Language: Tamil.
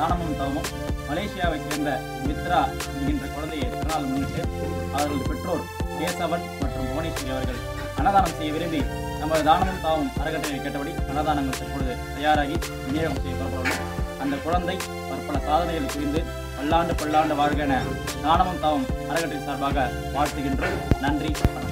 தானமும் தவமும் மலேசியாவைச் சேர்ந்த மித்ரா என்கின்ற குழந்தையை பிறநாள் முன்னிட்டு அவர்களது பெற்றோர் கேசவன் மற்றும் புவனேஸ்வரி அவர்கள் அன்னதானம் செய்ய விரும்பி நமது தானமும் தாவும் அறக்கட்டளை கேட்டபடி அன்னதானங்கள் தற்பொழுது தயாராகி விநியோகம் செய்யப்படுகிறது அந்த குழந்தை பற்பல சாதனைகள் புரிந்து பல்லாண்டு பல்லாண்டு வாழ்க என தானமும் தாவும் அறக்கட்டளை சார்பாக வாழ்த்துகின்றோம் நன்றி வணக்கம்.